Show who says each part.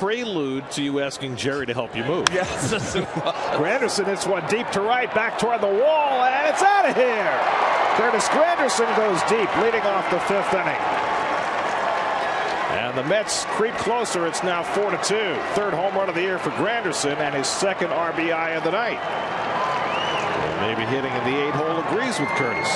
Speaker 1: prelude to you asking Jerry to help you move.
Speaker 2: Yes.
Speaker 3: Granderson hits one deep to right, back toward the wall, and it's out of here. Curtis Granderson goes deep, leading off the fifth inning. And the Mets creep closer. It's now 4 to 2. Third home run of the year for Granderson and his second RBI of the night.
Speaker 1: Maybe hitting in the eight hole agrees with Curtis.